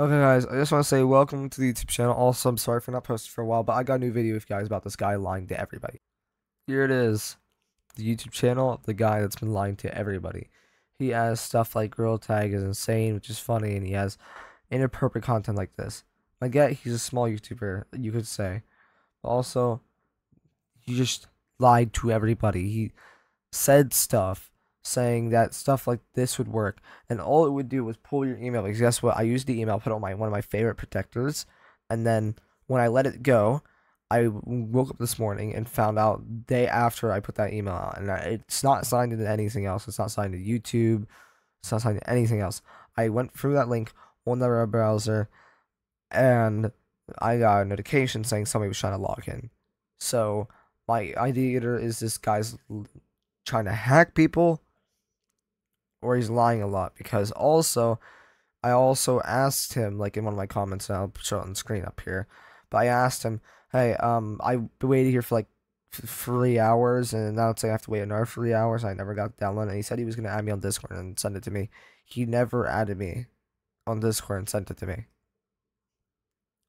Okay, guys, I just want to say welcome to the YouTube channel. Also, I'm sorry for not posting for a while, but I got a new video with you guys about this guy lying to everybody. Here it is, the YouTube channel the guy that's been lying to everybody. He has stuff like girl tag is insane, which is funny, and he has inappropriate content like this. I get he's a small YouTuber, you could say. But also, he just lied to everybody. He said stuff saying that stuff like this would work, and all it would do was pull your email. Because guess what? I used the email, put on my one of my favorite protectors, and then when I let it go, I woke up this morning and found out day after I put that email out, and it's not signed into anything else. It's not signed to YouTube. It's not signed to anything else. I went through that link on the web browser, and I got a notification saying somebody was trying to log in. So my idea is this guy's trying to hack people or he's lying a lot because also I also asked him like in one of my comments and I'll show it on the screen up here but I asked him hey um I waited here for like three hours and now it's like I have to wait another three hours I never got download and he said he was gonna add me on Discord and send it to me. He never added me on Discord and sent it to me.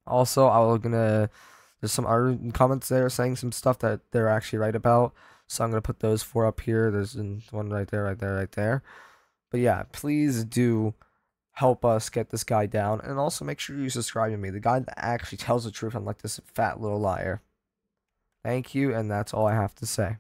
Also I was gonna there's some other comments there saying some stuff that they're actually right about so I'm gonna put those four up here. There's one right there right there right there but yeah, please do help us get this guy down. And also make sure you subscribe to me. The guy that actually tells the truth, unlike this fat little liar. Thank you, and that's all I have to say.